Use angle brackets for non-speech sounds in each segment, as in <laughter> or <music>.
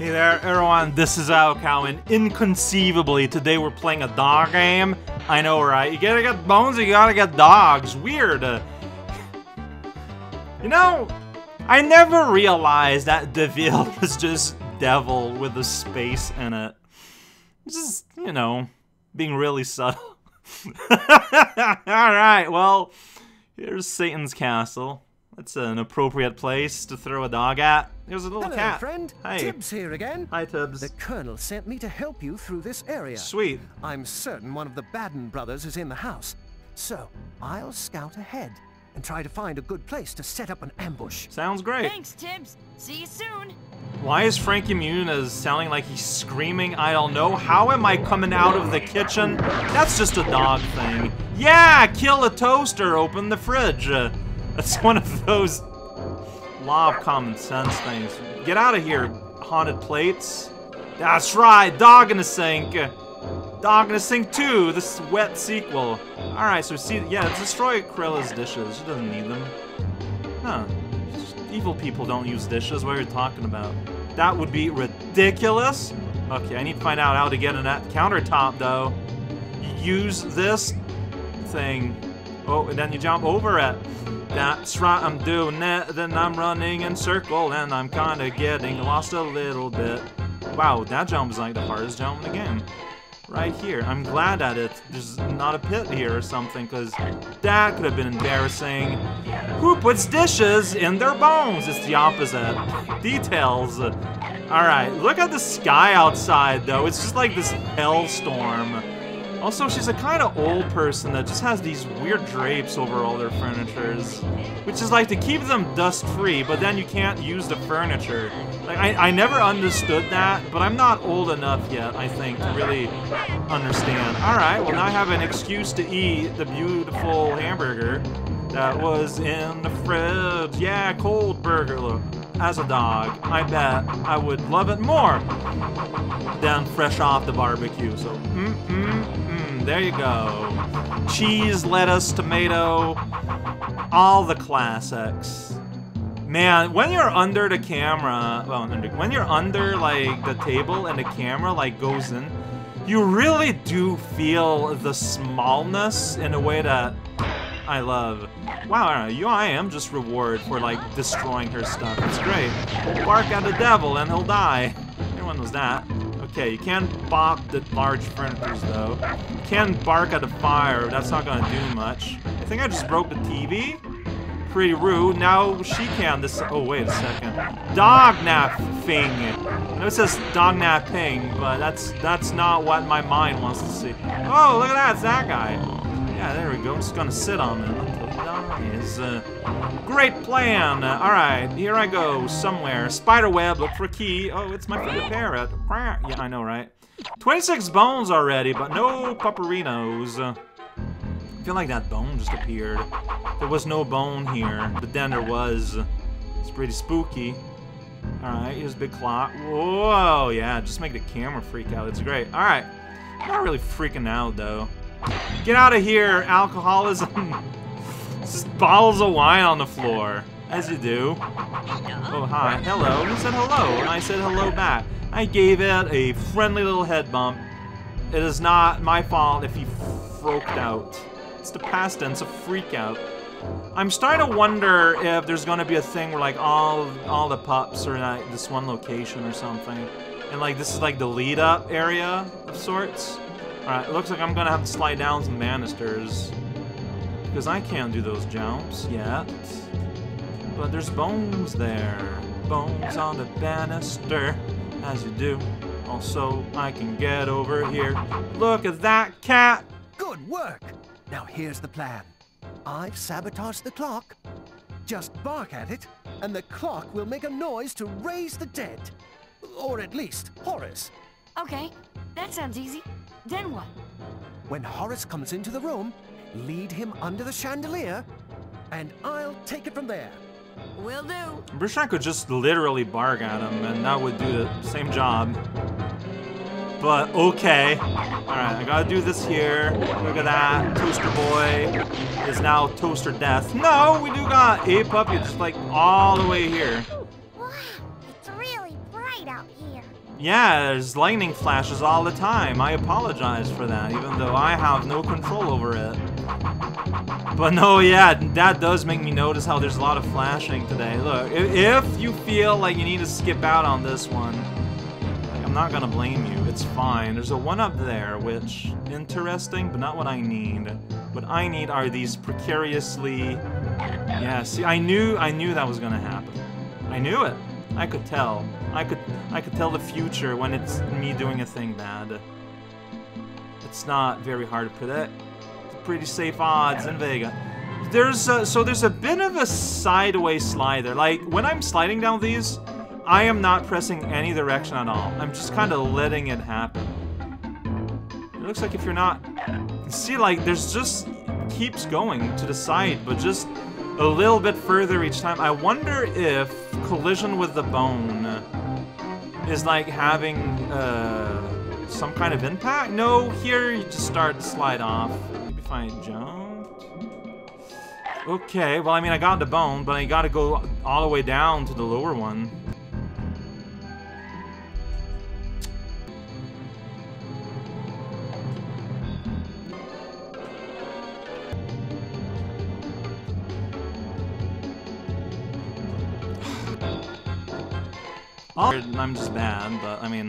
Hey there, everyone, this is raocow, and inconceivably, today we're playing a dog game. I know, right? You gotta get bones, you gotta get dogs. Weird. You know, I never realized that De Vil <laughs> was just devil with a space in it. Just, you know, being really subtle. <laughs> Alright, well, here's Satan's castle. That's an appropriate place to throw a dog at. There's a little Hello, cat. friend. Hi. Tibbs here again. Hi, Tibbs. The Colonel sent me to help you through this area. Sweet. I'm certain one of the Badun brothers is in the house. So, I'll scout ahead and try to find a good place to set up an ambush. Sounds great. Thanks, Tibbs. See you soon. Why is Frankie Muniz sounding like he's screaming? I don't know. How am I coming out of the kitchen? That's just a dog thing. Yeah, kill a toaster, open the fridge. Uh, that's one of those law of common sense things. Get out of here, haunted plates. That's right, dog in the sink. Dog in the sink too, this wet sequel. Alright, so see, yeah, destroy Cruella's dishes. She doesn't need them. No. Evil people don't use dishes. What are you talking about? That would be ridiculous. Okay, I need to find out how to get in that countertop, though. Use this thing. Oh, and then you jump over it. That's right, I'm doing it. Then I'm running in circle, and I'm kind of getting lost a little bit. Wow, that jump is like the hardest jump in the game. Right here. I'm glad that it there's not a pit here or something, because that could have been embarrassing. Who puts dishes in their bones? It's the opposite. Details. Alright, look at the sky outside, though. It's just like this hellstorm. Also, she's a kind of old person that just has these weird drapes over all their furnitures. Which is like to keep them dust-free, but then you can't use the furniture. Like, I, I never understood that, but I'm not old enough yet, I think, to really understand. Alright, well now I have an excuse to eat the beautiful hamburger that was in the fridge. Yeah, cold burger, look. As a dog, I bet I would love it more than fresh off the barbecue. So, mm, mm, there you go. Cheese, lettuce, tomato, all the classics. Man, when you're under the camera, well, when you're under like the table and the camera like goes in, you really do feel the smallness in a way that I love. Wow, you I am just reward for like destroying her stuff. It's great. Bark at the devil and he'll die. Everyone knows that. Okay, you can't bop the large furnitures though. You can bark at the fire, that's not gonna do much. I think I just broke the TV. Pretty rude. Now she can. This. Oh wait a second. Dog napping. I know it says dog napping, but that's that's not what my mind wants to see. Oh, look at that. It's that guy. Yeah, there we go. I'm just gonna sit on him until he dies. Uh, great plan. Uh, all right, here I go. Somewhere. Spider web. Look for a key. Oh, it's my favorite parrot. Yeah, I know, right? 26 bones already, but no pupperinos. Uh, I feel like that bone just appeared. There was no bone here, but then there was. It's pretty spooky. Alright, here's a big clock. Whoa, yeah, just make the camera freak out. It's great. Alright. Not really freaking out, though. Get out of here, alcoholism. just bottles of wine on the floor. As you do. Oh, hi. Hello. You said hello, and I said hello back. I gave it a friendly little head bump. It is not my fault if he froked out. It's the past tense of freak out. I'm starting to wonder if there's gonna be a thing where like all all the pups are in like, this one location or something. And like this is like the lead up area of sorts. Alright, it looks like I'm gonna have to slide down some banisters. Because I can't do those jumps yet. But there's bones there. Bones on the banister, as you do. Also, I can get over here. Look at that cat! Good work! Now here's the plan. I've sabotaged the clock. Just bark at it, and the clock will make a noise to raise the dead. Or at least, Horace. Okay, that sounds easy. Then what? When Horace comes into the room, lead him under the chandelier, and I'll take it from there. Will do. I'm pretty sure I could just literally bark at him and that would do the same job. But okay. Alright, I gotta do this here. Look at that. Toaster Boy is now Toaster Death. No, we do got a puppy just like all the way here. Yeah, there's lightning flashes all the time. I apologize for that, even though I have no control over it. But no, yeah, that does make me notice how there's a lot of flashing today. Look, if you feel like you need to skip out on this one, like, I'm not gonna blame you. It's fine. There's a one up there, which interesting, but not what I need. What I need are these precariously. Yeah, see, I knew, I knew that was gonna happen. I knew it. I could tell. I could, I could tell the future when it's me doing a thing bad. It's not very hard to predict. It's pretty safe odds in Vega. There's a, so there's a bit of a sideways slide there. Like when I'm sliding down these, I am not pressing any direction at all. I'm just kind of letting it happen. It looks like if you're not, see, like there's just keeps going to the side, but just a little bit further each time. I wonder if collision with the bone is like having uh, some kind of impact. No, here you just start to slide off. Maybe if I jumped. Okay, well I mean I got the bone, but I gotta go all the way down to the lower one. I'm just bad, but I mean.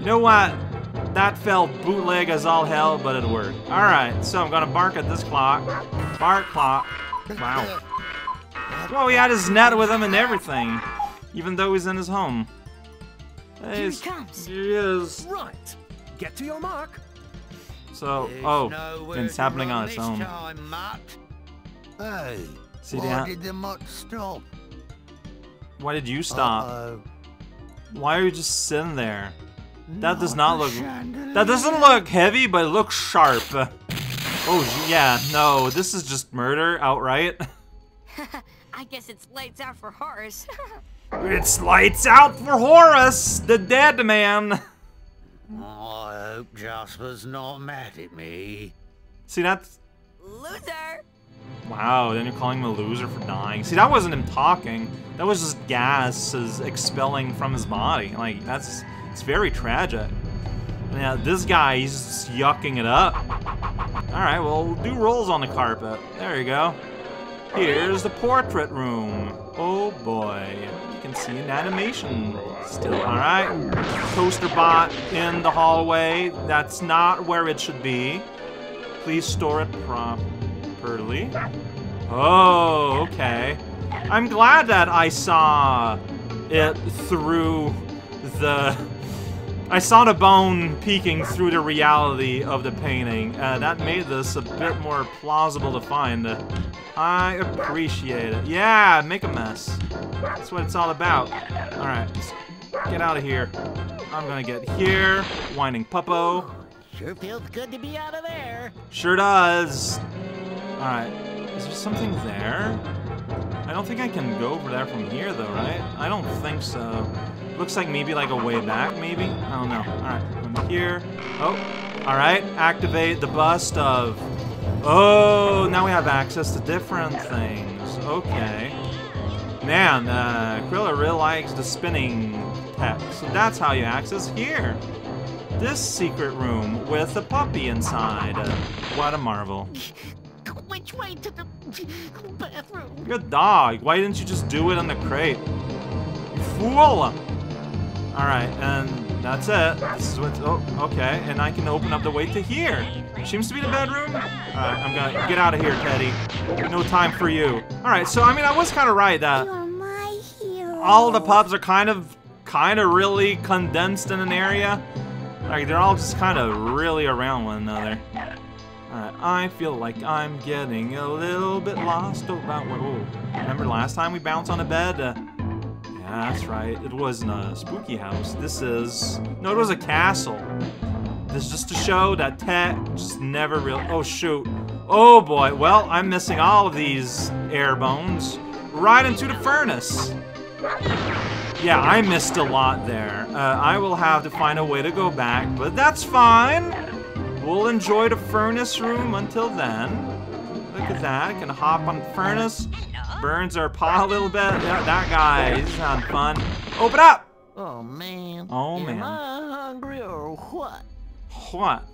You know what? That felt bootleg as all hell, but it worked. Alright, so I'm gonna bark at this clock. Bark clock. Wow. Well, he had his net with him and everything. Even though he's in his home. Here he He's- comes. Here he is. Right. Get to your mark. So, There's oh, nowhere it's happening on its this own. Time, Mutt. Hey, See why that? did the mutt stop? Why did you stop? Uh-oh. Why are you just sitting there? That does not look. chandelier. That doesn't look heavy, but it looks sharp. Oh yeah, no, this is just murder outright. <laughs> I guess it's lights out for Horace. <laughs> It's lights out for Horace, the dead man. I hope Jasper's not mad at me. See that's Loser! Wow. Then you're calling him a loser for dying. See, that wasn't him talking. That was just gases expelling from his body. Like that's it's very tragic. Yeah, this guy he's just yucking it up. All right, well, we'll do rolls on the carpet. There you go. Here's the portrait room. Oh boy. You can see an animation still. Alright. Toaster bot in the hallway. That's not where it should be. Please store it properly. Oh, okay. I'm glad that I saw it through the. I saw the bone peeking through the reality of the painting. Uh, that made this a bit more plausible to find. I appreciate it. Yeah, make a mess. That's what it's all about. Alright, get out of here. I'm gonna get here. Whining puppo. Sure feels good to be out of there. Sure does. Alright, is there something there? I don't think I can go over there from here though, right? I don't think so. Looks like maybe like a way back, maybe? I don't know. Alright, I'm here. Oh, alright. Activate the bust of... Oh, now we have access to different things. Okay. Man, uh, Cruella really likes the spinning tech. So that's how you access here. This secret room with a puppy inside. Uh, what a marvel. <laughs> Which way to the bathroom? Good dog. Why didn't you just do it in the crate? You fool! Alright, and that's it. This is what's. Oh, okay. And I can open up the way to here. Seems to be the bedroom. Alright, I'm gonna get out of here, Teddy. No time for you. Alright, so I mean, I was kind of right that You're my hero. all the pubs are kind of, kind of really condensed in an area. Like, they're all just kind of really around one another. Alright, I feel like I'm getting a little bit lost about where. Oh, remember last time we bounced on a bed? Uh, yeah, that's right. It wasn't a spooky house. This is. No, it was a castle. This is just to show that Tet just never really. Oh, shoot. Oh, boy. Well, I'm missing all of these air bones. Right into the furnace. Yeah, I missed a lot there. Uh, I will have to find a way to go back, but that's fine. We'll enjoy the furnace room until then. Look at that. Can hop on the furnace. Burns our paw a little bit. Yeah, that guy, he's having fun. Open up! Oh man. Oh, man. Am. I hungry or what? What?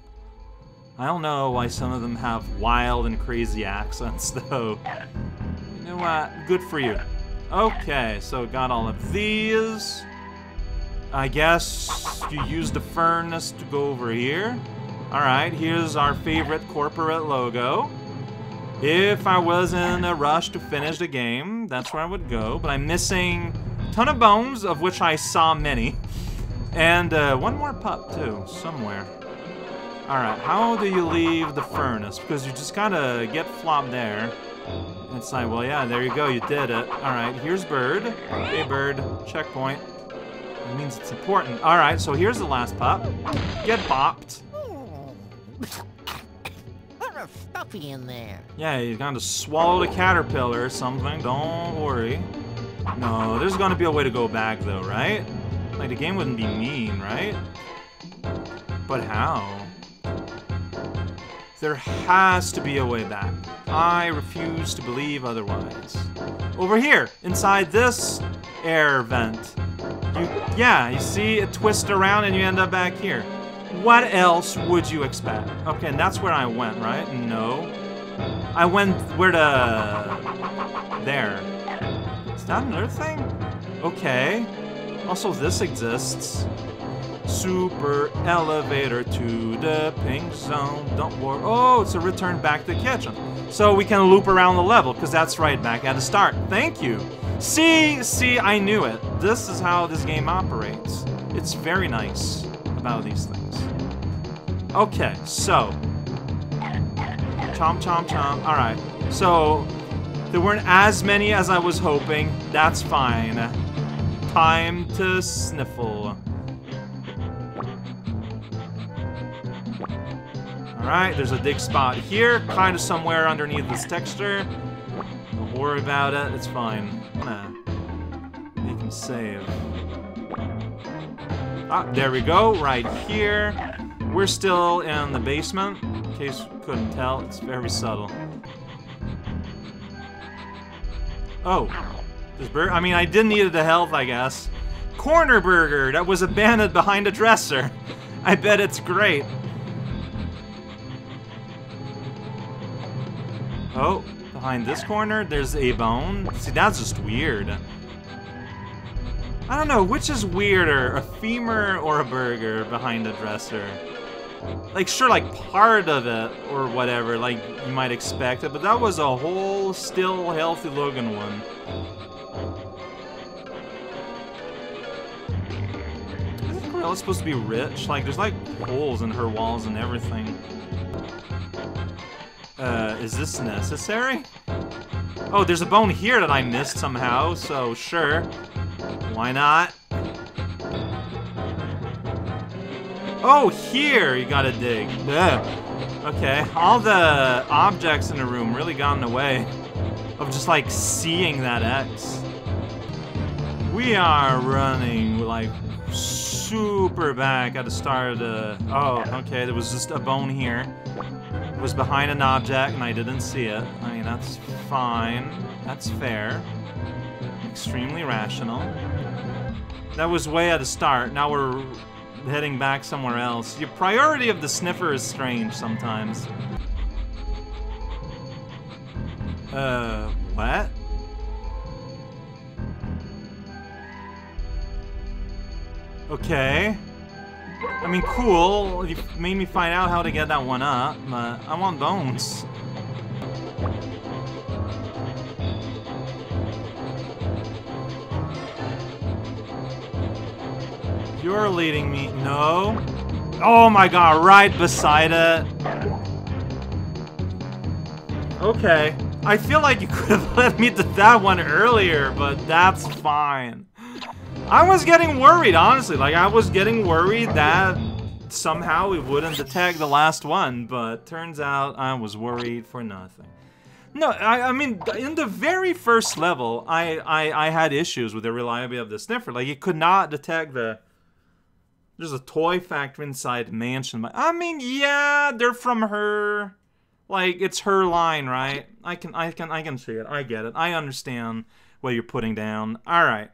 I don't know why some of them have wild and crazy accents, <laughs> though. You know what? Good for you. Okay, so got all of these. I guess you use the furnace to go over here. Alright, here's our favorite corporate logo. If I was in a rush to finish the game, that's where I would go. But I'm missing a ton of bones, of which I saw many. And uh, one more pup, too, somewhere. Alright, how do you leave the furnace? Because you just gotta get flopped there. It's like, well, yeah, there you go, you did it. Alright, here's Bird. Hey, Bird, checkpoint. It means it's important. Alright, so here's the last pup. Get bopped. Of stuffy in there. Yeah, you gotta swallow the caterpillar or something, don't worry. No, there's gonna be a way to go back though, right? Like, the game wouldn't be mean, right? But how? There has to be a way back. I refuse to believe otherwise. Over here, inside this air vent. You, yeah, you see it twist around and you end up back here. What else would you expect? Okay, and that's where I went, right? No. I went where the... There. Is that another thing? Okay. Also, this exists. Super elevator to the pink zone. Don't worry. Oh, it's a return back to kitchen. So we can loop around the level, because that's right back at the start. Thank you. See, see, I knew it. This is how this game operates. It's very nice about these things. Okay, so. Chomp, chomp, chomp. Alright. So, there weren't as many as I was hoping. That's fine. Time to sniffle. Alright, there's a dig spot here, kind of somewhere underneath this texture. Don't worry about it, it's fine. I'm gonna make him save. Ah, there we go, right here. We're still in the basement, in case you couldn't tell, it's very subtle. Oh, this burger, I mean, I did need the health, I guess. Corner burger that was abandoned behind a dresser. <laughs> I bet it's great. Oh, behind this corner, there's a bone. See, that's just weird. I don't know, which is weirder, a femur or a burger behind a dresser? Like, sure, like, part of it, or whatever, like, you might expect it, but that was a whole, still healthy-looking one. Isn't supposed to be rich? Like, there's, like, holes in her walls and everything. Uh, is this necessary? Oh, there's a bone here that I missed somehow, so sure. Why not? Oh, here you gotta dig. Ugh. Okay, all the objects in the room really got in the way of just like seeing that X. We are running like super back at the start of the. Oh, okay, there was just a bone here. It was behind an object and I didn't see it. I mean, that's fine. That's fair. Extremely rational. That was way at the start. Now we're heading back somewhere else. Your priority of the sniffer is strange sometimes. Uh, what? Okay. I mean, cool. You made me find out how to get that one up, but I want bones. You're leading me. No. Oh my god, right beside it. Okay. I feel like you <laughs> could have led me to that one earlier, but that's fine. I was getting worried, honestly. Like, I was getting worried that somehow we wouldn't detect the last one, but turns out I was worried for nothing. No, I, I mean, in the very first level, I, I, I had issues with the reliability of the sniffer. Like, it could not detect the... There's a toy factory inside mansion. I mean, yeah, they're from her Like it's her line, right? I can I can I can see it. I get it. I understand what you're putting down. All right.